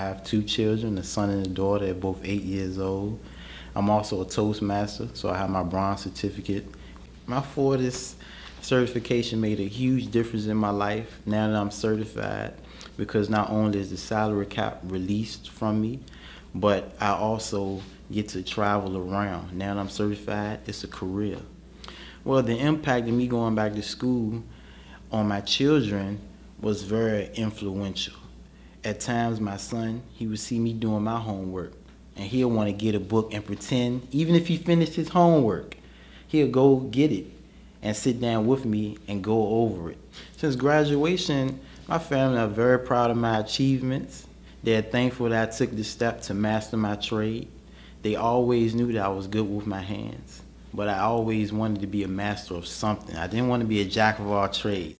have two children, a son and a daughter. They're both eight years old. I'm also a Toastmaster, so I have my bronze certificate. My Fortis certification made a huge difference in my life now that I'm certified because not only is the salary cap released from me, but I also get to travel around. Now that I'm certified, it's a career. Well, the impact of me going back to school on my children was very influential. At times, my son, he would see me doing my homework, and he'll want to get a book and pretend, even if he finished his homework, he'll go get it and sit down with me and go over it. Since graduation, my family are very proud of my achievements. They're thankful that I took the step to master my trade. They always knew that I was good with my hands, but I always wanted to be a master of something. I didn't want to be a jack of all trades.